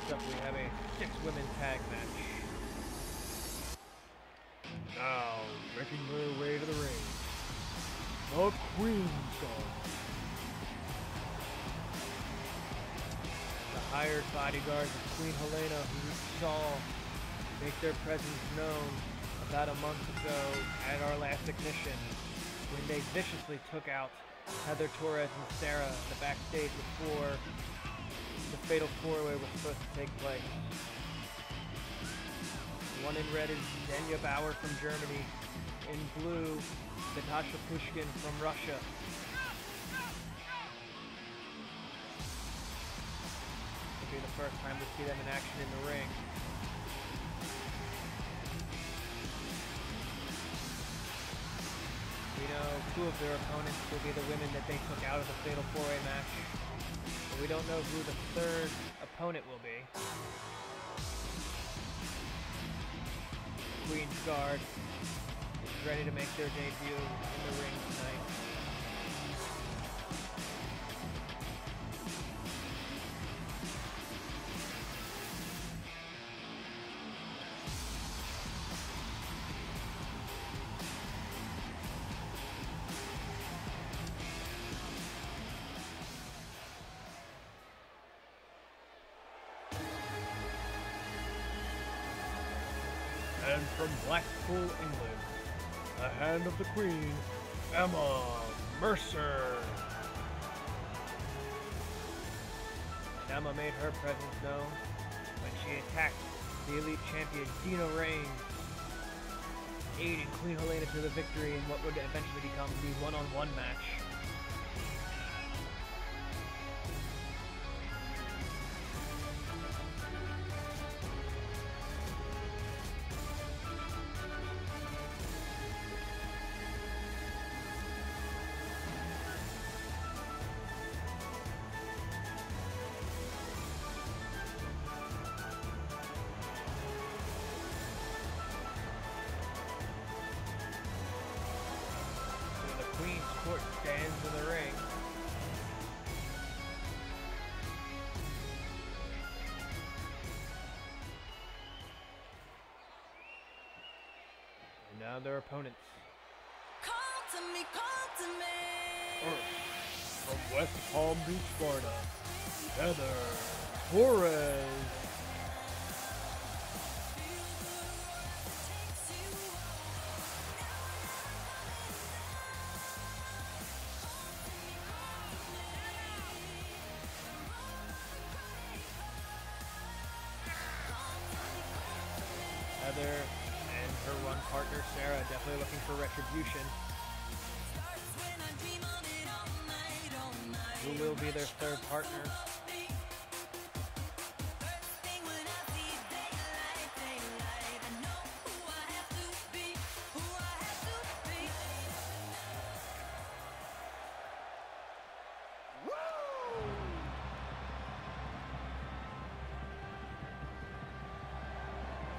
Next up, we have a six-women tag match. Now, making their way to the ring, the Queen's Guard. The hired bodyguards of Queen Helena, who we saw make their presence known about a month ago at our last ignition, when they viciously took out Heather Torres and Sarah in the backstage before the Fatal 4-Way was supposed to take place. One in red is Zenya Bauer from Germany. In blue, Natasha Pushkin from Russia. It'll be the first time we see them in action in the ring. We know two of their opponents will be the women that they took out of the Fatal 4-Way match. We don't know who the third opponent will be. Queen's Guard is ready to make their debut in the ring tonight. From Blackpool, England, the hand of the Queen, Emma Mercer. Emma made her presence known when she attacked the elite champion Dina Raines, aiding Queen Helena to the victory in what would eventually become the one-on-one match. And their opponents. Call to me, call to me. First, from West Palm Beach, Florida, Heather Torres. Sarah definitely looking for retribution. Who will be their third partner?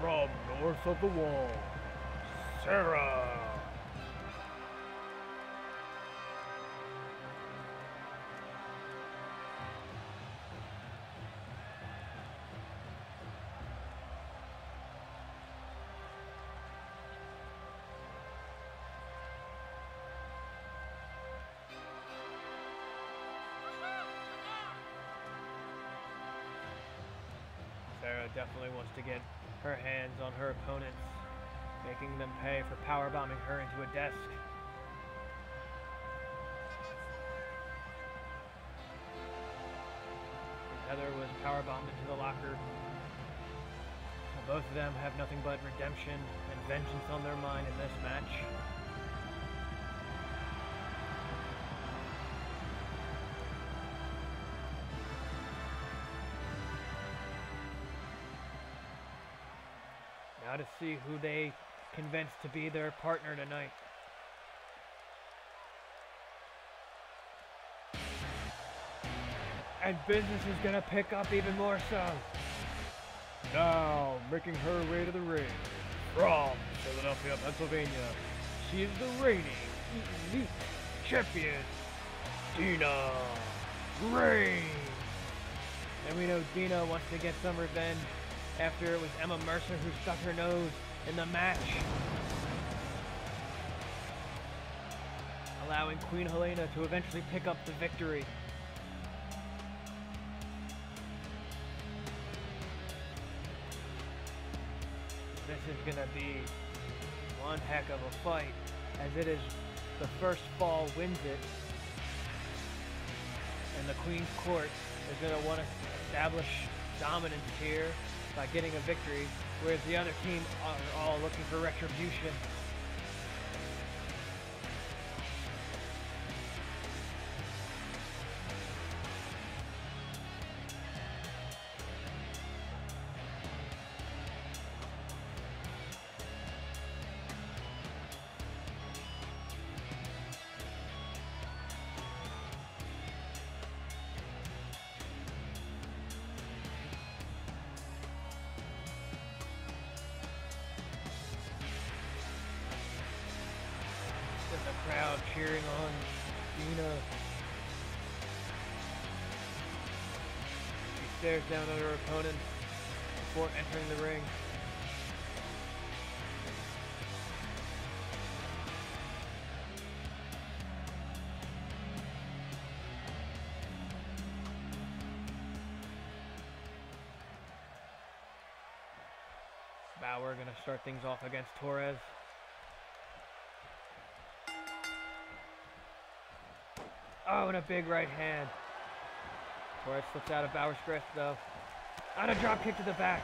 From north of the wall, Sarah. Sarah definitely wants to get her hands on her opponents, making them pay for powerbombing her into a desk. Heather was powerbombed into the locker. Both of them have nothing but redemption and vengeance on their mind in this match. Now to see who they convince to be their partner tonight. And business is gonna pick up even more so. Now, making her way to the ring from Philadelphia, Pennsylvania, she is the reigning elite champion, Dina Raines. And we know Dina wants to get some revenge after it was Emma Mercer who stuck her nose in the match. Allowing Queen Helena to eventually pick up the victory. This is gonna be one heck of a fight, as it is the first fall wins it, and the Queen's Court is gonna want to establish dominance here by getting a victory, whereas the other team are all looking for retribution. Cheering on Dina. She stares down at her opponent before entering the ring. Bauer gonna start things off against Torres. Oh, and a big right hand. Torres slips out of Bauer's grip, though. On a drop kick to the back.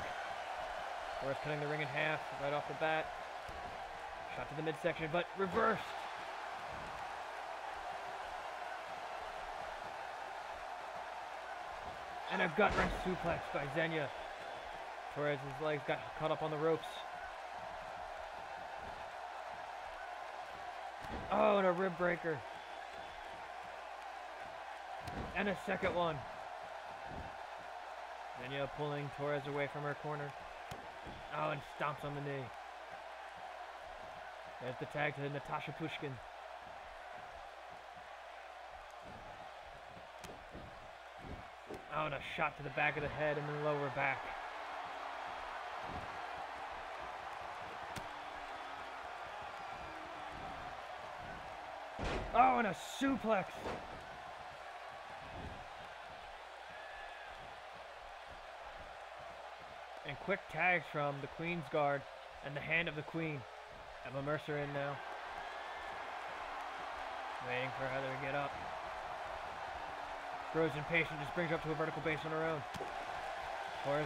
Torres cutting the ring in half right off the bat. Shot to the midsection, but reversed. And a gut wrench suplex by Zenya. Torres' legs got caught up on the ropes. Oh, and a rib breaker. And a second one. Zenya pulling Torres away from her corner. Oh, and stomps on the knee. There's the tag to Natasha Pushkin. Oh, and a shot to the back of the head and then lower back. Oh, and a suplex. And quick tags from the Queen's Guard and the hand of the Queen. Emma Mercer in now. Waiting for Heather to get up. Grows impatient, just brings her up to a vertical base on her own.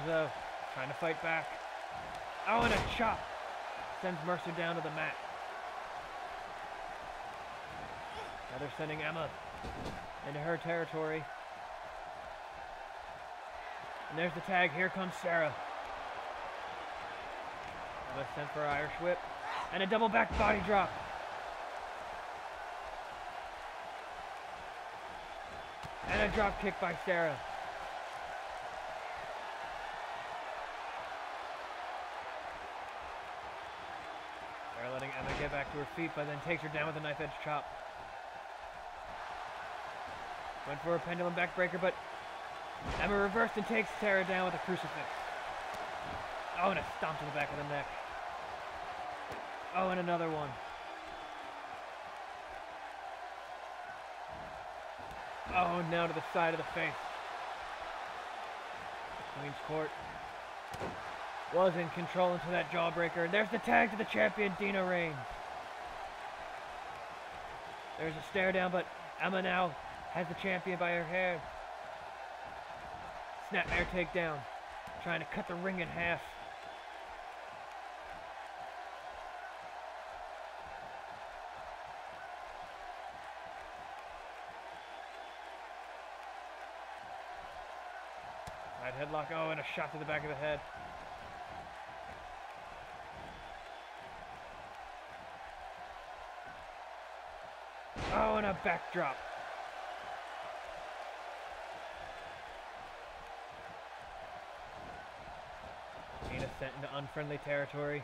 Though, trying to fight back. Oh, and a chop! Sends Mercer down to the mat. Heather sending Emma into her territory. And there's the tag. Here comes Sarah. Emma sent for Irish whip. And a double back body drop. And a drop kick by Sarah. Sarah letting Emma get back to her feet, but then takes her down with a knife edge chop. Went for a pendulum backbreaker, but Emma reversed and takes Sarah down with a crucifix. Oh, and a stomp to the back of the neck. Oh, and another one. Oh, now to the side of the face. Queen's Court was in control into that jawbreaker. There's the tag to the champion, Dina Raines. There's a stare down, but Emma now has the champion by her hair. Snapmare takedown. Trying to cut the ring in half. Side headlock. Oh, and a shot to the back of the head. Oh, and a backdrop. Tina sent into unfriendly territory.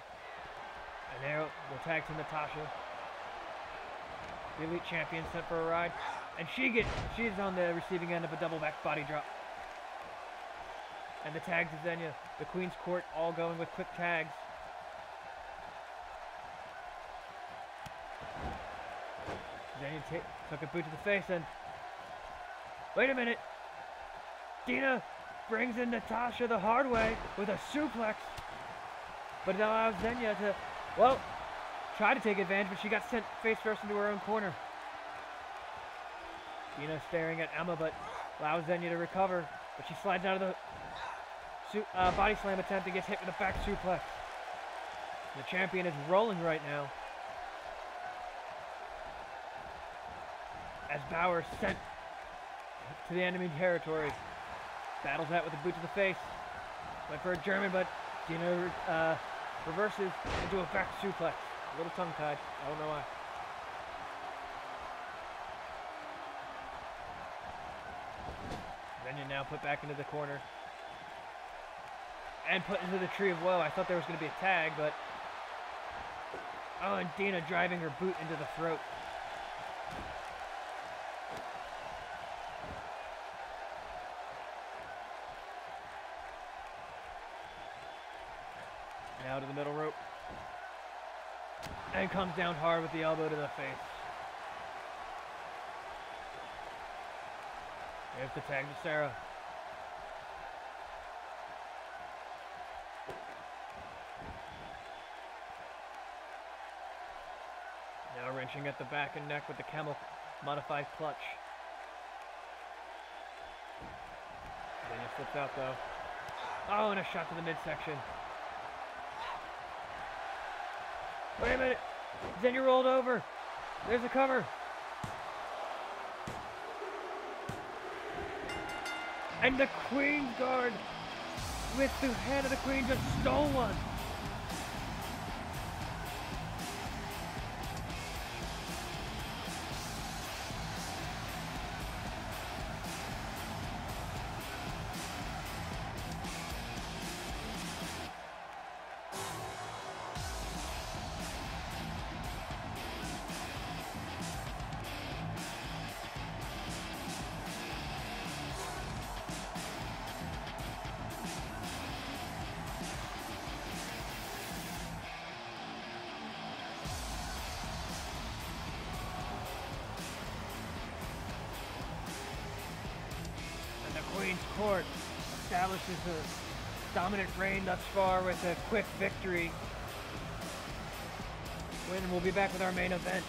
And there will tag to Natasha. The elite champion sent for a ride. And she gets she's on the receiving end of a double back body drop. And the tags of Xenia. The Queen's Court all going with quick tags. Ta- took a boot to the face and. Wait a minute! Dina brings in Natasha the hard way with a suplex. But it allows Xenia to, well, try to take advantage, but she got sent face first into her own corner. Dina staring at Emma, but allows Xenia to recover. But she slides out of the uh, body slam attempt and gets hit with a back suplex. The champion is rolling right now. As Bauer sent to the enemy territory. Battles out with a boot to the face. Went for a German, but Dina uh, reverses into a back suplex. A little tongue-tied. I don't know why. Then you now put back into the corner. And put into the tree of woe. I thought there was going to be a tag, but... Oh, and Dina driving her boot into the throat. Now to the middle rope. And comes down hard with the elbow to the face. There's the tag to Sarah. Wrenching at the back and neck with the camel modified clutch. He slips out though. Oh, and a shot to the midsection. Wait a minute. Xenia rolled over. There's a cover. And the Queen's Guard with the head of the Queen just stole one. Court establishes a dominant reign thus far with a quick victory. Win, we'll be back with our main event.